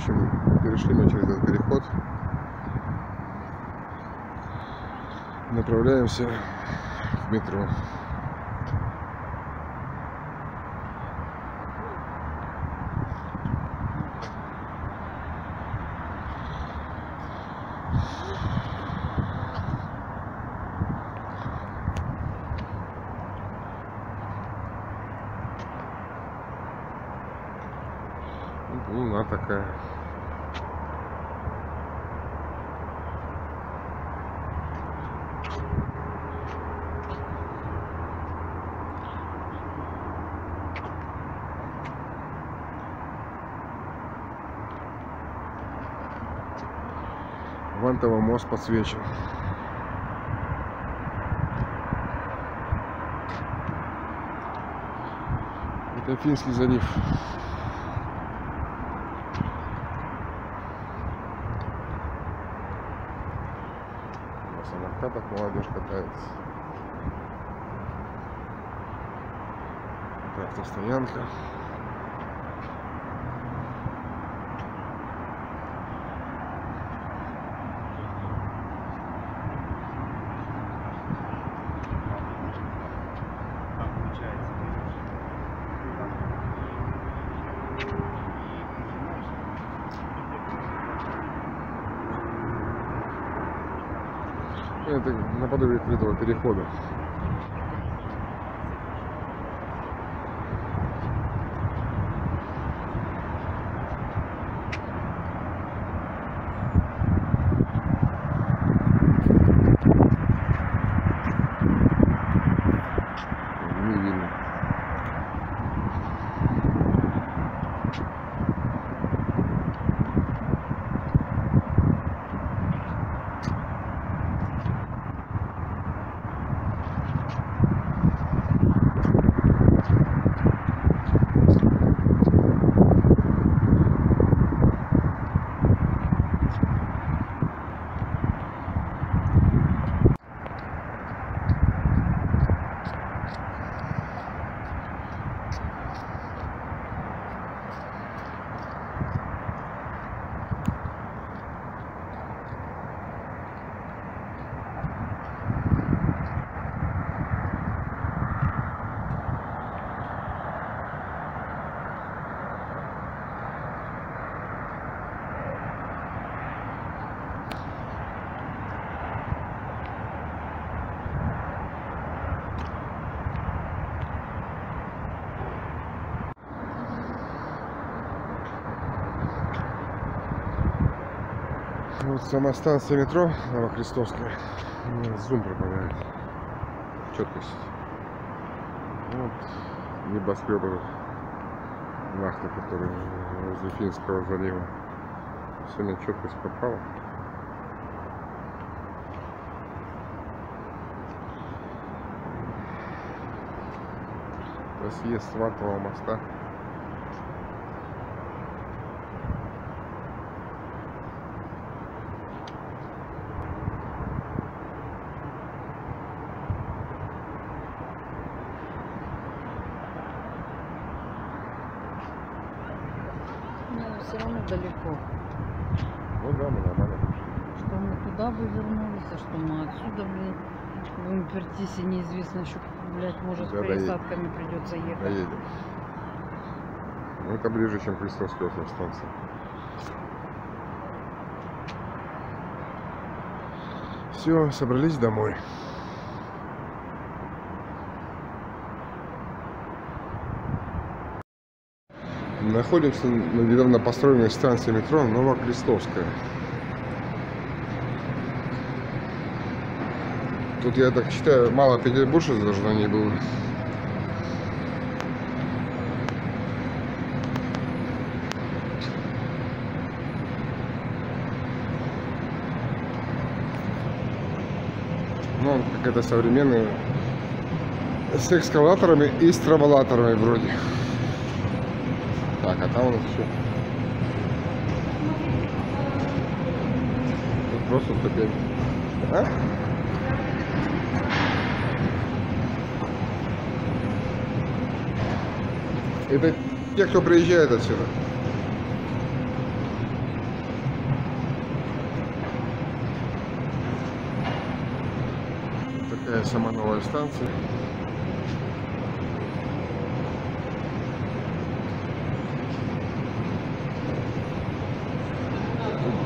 общем, перешли мы через этот переход. Направляемся в метро. Луна такая. Вантово мост подсвечен. Это Финский залив. Самокатах молодежь катается. Это автостоянка. Это наподобие открытого перехода. Не видно. Вот сама станция метро Новохристовская. Мне Зум пропадает. Четкость. Вот небоскребы Нахта, который возле Финского залива. Сегодня четкость пропала. Это съезд с Вантового моста. Не, все равно далеко. Ну да, мы нормально. Что мы туда бы вернулись, а что мы отсюда, блин, будем вертись, и неизвестно еще, блядь, может, с Да, доедем. пересадками придется ехать. Доедем. Ну, это ближе, чем Христовская автостанция. Все, собрались домой. Находимся на недавно построенной станции метро Новокрестовская. Тут, я так считаю, мало петербуржцев на ней было. Ну, он какая-то современная. С экскаваторами и с траволаторами вроде. Так, а там у нас еще... Тут просто ступеньки. А? Это те, кто приезжает отсюда. Такая сама новая станция.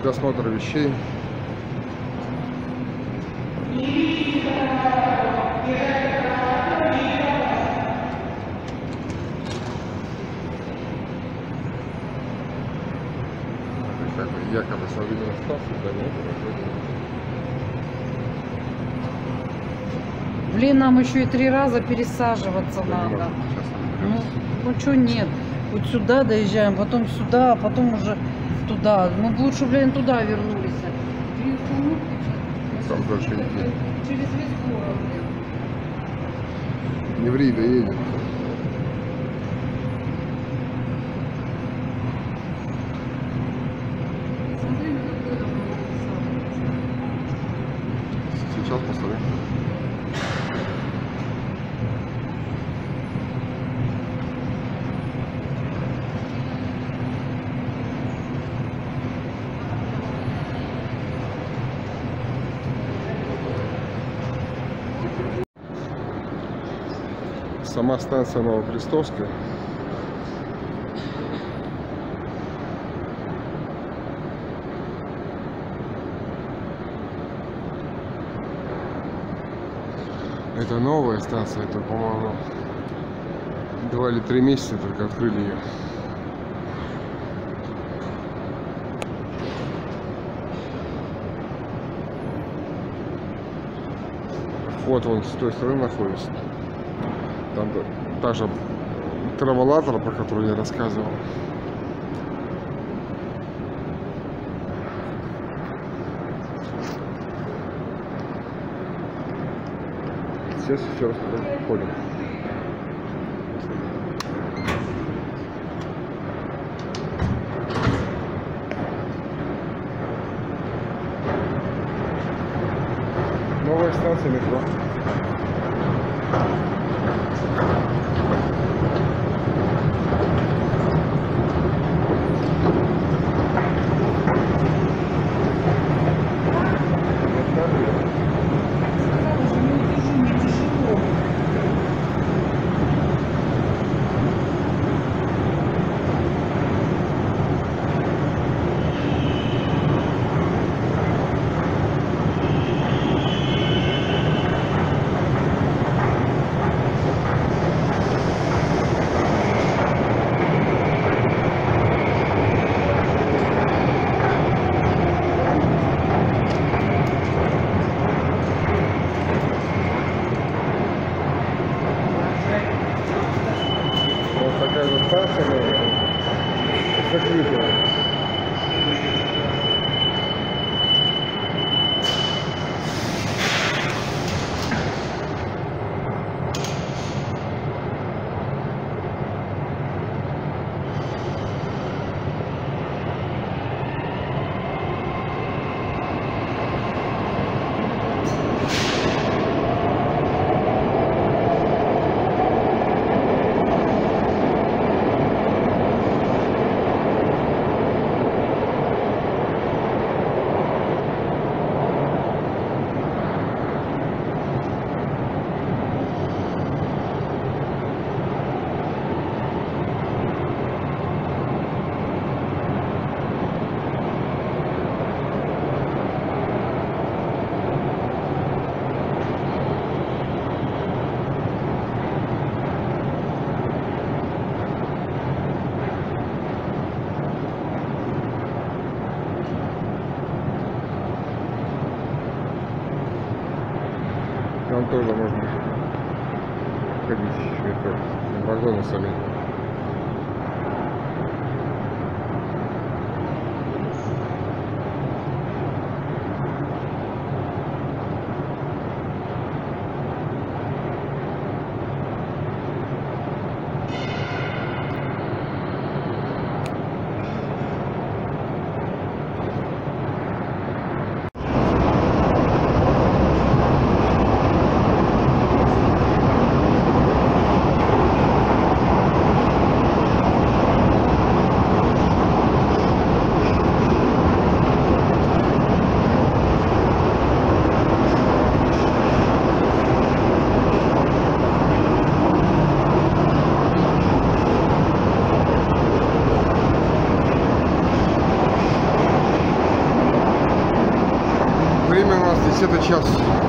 Досмотр вещей. Как бы якобы современная станция, да нет, вроде Блин, нам еще и три раза пересаживаться не надо. Ну, ну что нет? Вот сюда доезжаем, потом сюда, а потом уже туда. Мы бы лучше, блин, туда вернулись. Там дольше идти. Через весь город. Не ври, доедем. Смотри, на какой там пересаживаться. Сейчас посмотрим. Сама станция Новокрестовская. Это новая станция, это, по-моему, два или три месяца только открыли ее. Вход вон с той стороны находится. Там та- же траволатор, про который я рассказывал. Сейчас еще раз туда входим. Новая станция метро. Вот такая вот станция новая. Закрытая. Там тоже можно ходить в метро. Вагоны сами. где-то час вечера.